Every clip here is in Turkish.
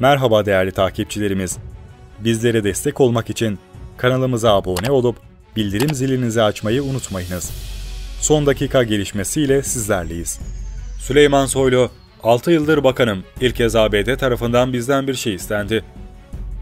Merhaba değerli takipçilerimiz. Bizlere destek olmak için kanalımıza abone olup bildirim zilinizi açmayı unutmayınız. Son dakika gelişmesiyle sizlerleyiz. Süleyman Soylu, 6 yıldır bakanım, ilk kez ABD tarafından bizden bir şey istendi.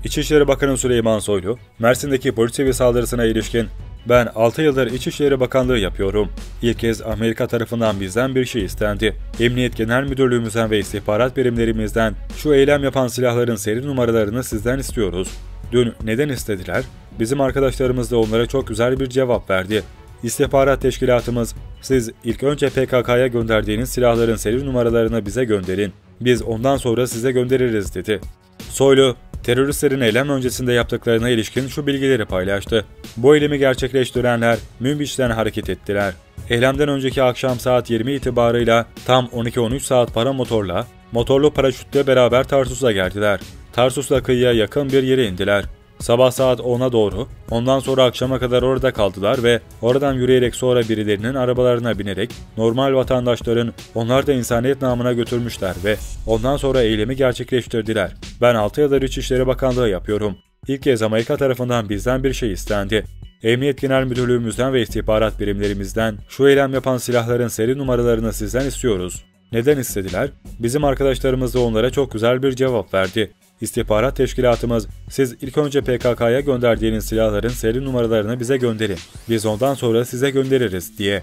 İçişleri Bakanı Süleyman Soylu, Mersin'deki polis evi saldırısına ilişkin ben 6 yıldır İçişleri Bakanlığı yapıyorum. İlk kez Amerika tarafından bizden bir şey istendi. Emniyet Genel Müdürlüğümüzden ve istihbarat birimlerimizden şu eylem yapan silahların seri numaralarını sizden istiyoruz. Dün neden istediler? Bizim arkadaşlarımız da onlara çok güzel bir cevap verdi. İstihbarat teşkilatımız, siz ilk önce PKK'ya gönderdiğiniz silahların seri numaralarını bize gönderin. Biz ondan sonra size göndeririz dedi. Soylu, teröristlerin eylem öncesinde yaptıklarına ilişkin şu bilgileri paylaştı. Bu eylemi gerçekleştirenler Münbiş'ten hareket ettiler. Eylemden önceki akşam saat 20 itibarıyla tam 12-13 saat para motorla, motorlu paraşütle beraber Tarsus'a geldiler. Tarsus'la kıyıya yakın bir yere indiler. Sabah saat 10'a doğru, ondan sonra akşama kadar orada kaldılar ve oradan yürüyerek sonra birilerinin arabalarına binerek normal vatandaşların onlar da insaniyet namına götürmüşler ve ondan sonra eylemi gerçekleştirdiler. Ben 6 yıldır İçişleri Bakanlığı yapıyorum. İlk kez Amerika tarafından bizden bir şey istendi. Emniyet Genel Müdürlüğümüzden ve istihbarat birimlerimizden şu eylem yapan silahların seri numaralarını sizden istiyoruz. Neden istediler? Bizim arkadaşlarımız da onlara çok güzel bir cevap verdi. İstihbarat teşkilatımız, siz ilk önce PKK'ya gönderdiğiniz silahların seri numaralarını bize gönderin. Biz ondan sonra size göndeririz diye.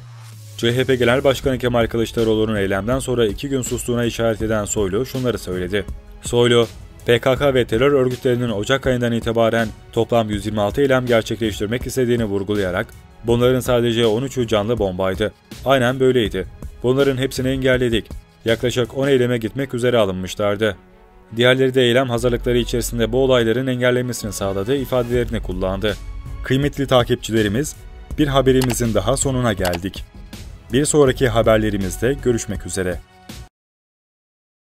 CHP Genel Başkanı Kemal Kılıçdaroğlu'nun eylemden sonra iki gün sustuğuna işaret eden Soylu şunları söyledi. Soylu, PKK ve terör örgütlerinin Ocak ayından itibaren toplam 126 eylem gerçekleştirmek istediğini vurgulayarak, bunların sadece 13'ü canlı bombaydı. Aynen böyleydi. Bunların hepsini engelledik. Yaklaşık 10 eyleme gitmek üzere alınmışlardı. Diğerleri de eylem hazırlıkları içerisinde bu olayların engellemesini sağladığı ifadelerini kullandı. Kıymetli takipçilerimiz, bir haberimizin daha sonuna geldik. Bir sonraki haberlerimizde görüşmek üzere.